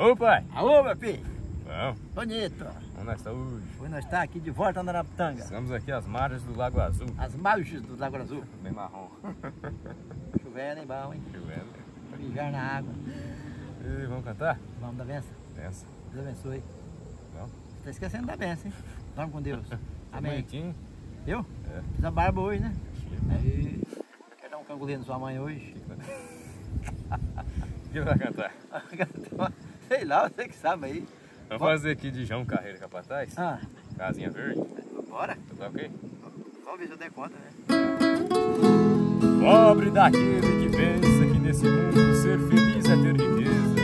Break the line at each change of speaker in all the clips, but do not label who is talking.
Ô pai!
Alô, meu filho!
Bom,
Bonito!
onde nós estamos hoje?
Hoje nós estamos aqui de volta na Araputanga.
Estamos aqui às margens do Lago Azul.
As margens do Lago Azul.
Bem marrom.
Chovendo, hein, bom, hein?
Chovendo.
Mijar na água.
E vamos cantar?
Vamos dar benção.
Pensa.
Deus abençoe.
Não?
Você tá esquecendo da benção, hein? Dorme com Deus.
Tá
Amém.
bonitinho.
Eu?
É.
Fiz a barba hoje, né? Aí, quer dar um cangolinho na sua mãe hoje?
O que vai cantar?
Sei lá, você que sabe aí.
Vamos fazer aqui de João Carreira Capataz?
Ah,
Casinha verde.
bora?
Tá ok?
Vamos ver se eu der conta, né?
Pobre daquele que pensa que nesse mundo ser feliz é ter riqueza.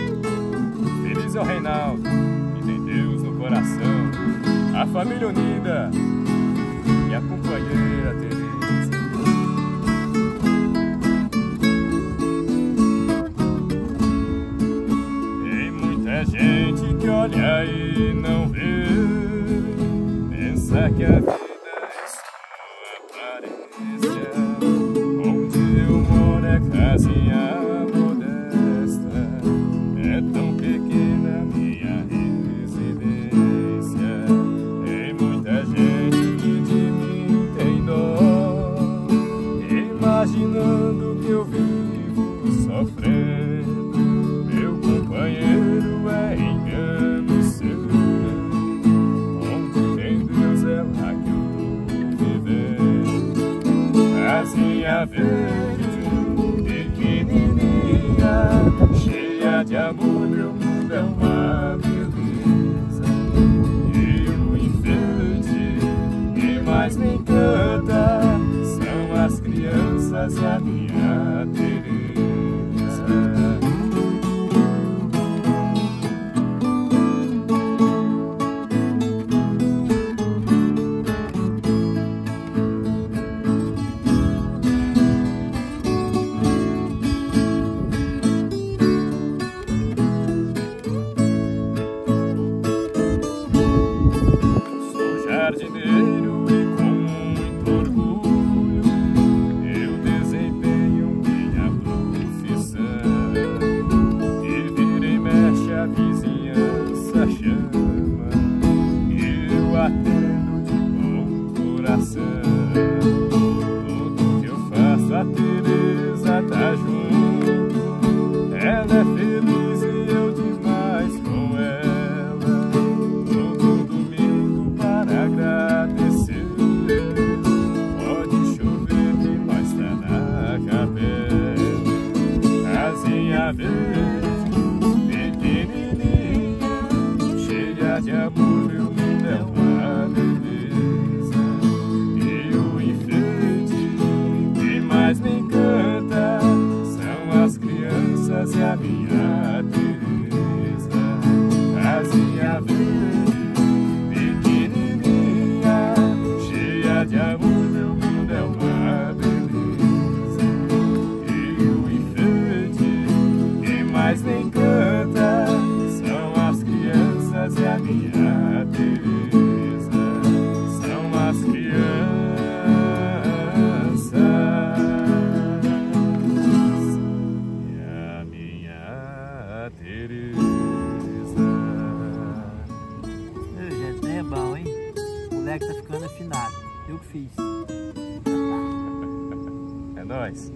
Feliz é o Reinaldo, que tem Deus no coração, a família unida gente que olha e não vê, pensa que a Casinha verde, pequenininha, cheia de amor, meu mundo é uma beleza. E o enfeite que mais me encanta são as crianças e a minha Teresa. E com muito orgulho eu desempenho minha profissão. E vira e mexe a vizinhança chama eu atendo de bom coração. Tudo que eu faço a Teresa tá junto. Ela é feliz mais me encanta são as crianças e a minha Teresa. de amor, meu mundo é uma beleza. E o enfeite que mais me encanta são as crianças e a minha beleza. São as crianças e a minha Tereza. É moleque tá ficando afinado. Eu que fiz. É nóis.